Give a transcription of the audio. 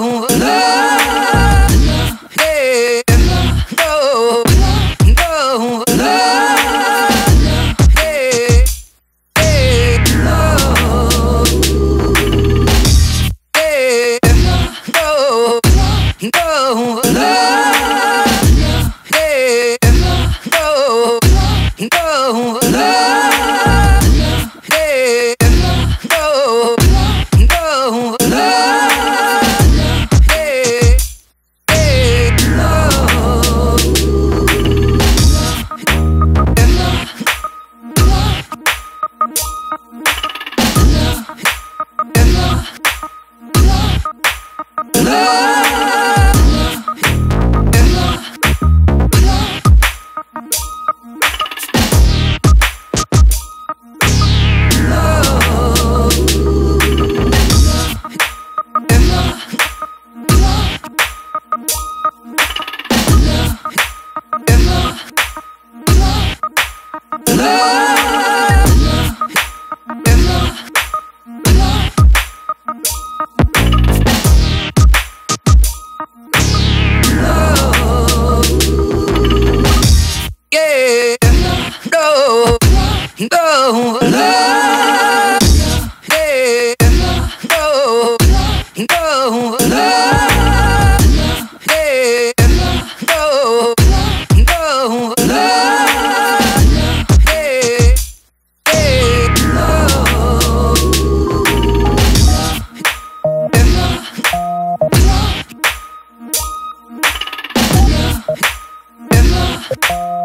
Love. No, no, no. Yeah.